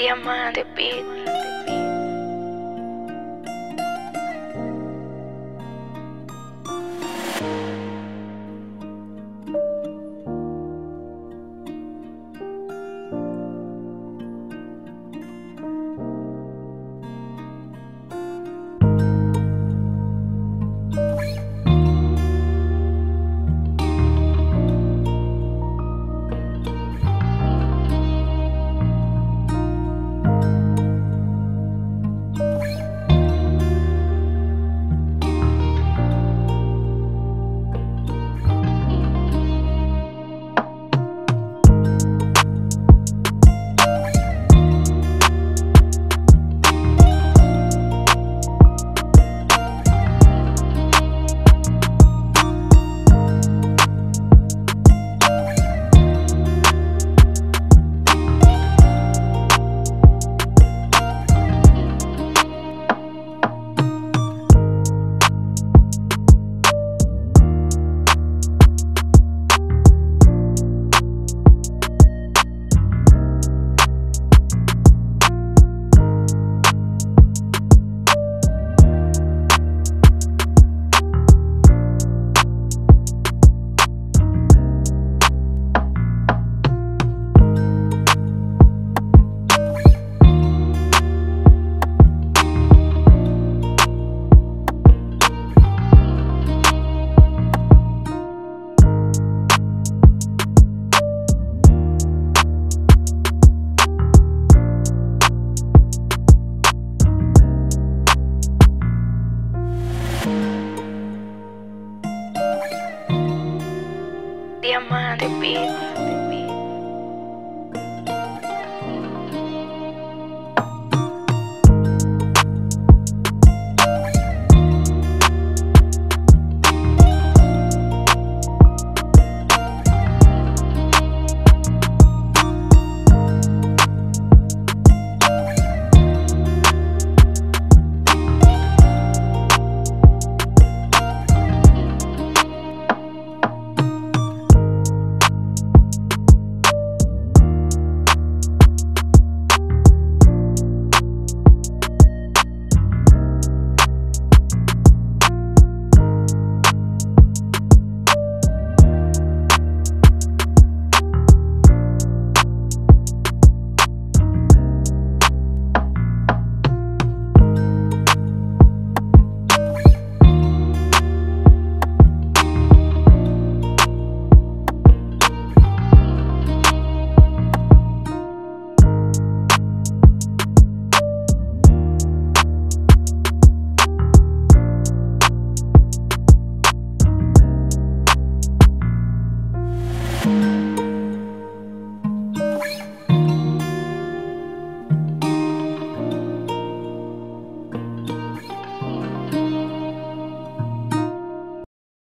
Diamante Beat. Diamante Beats.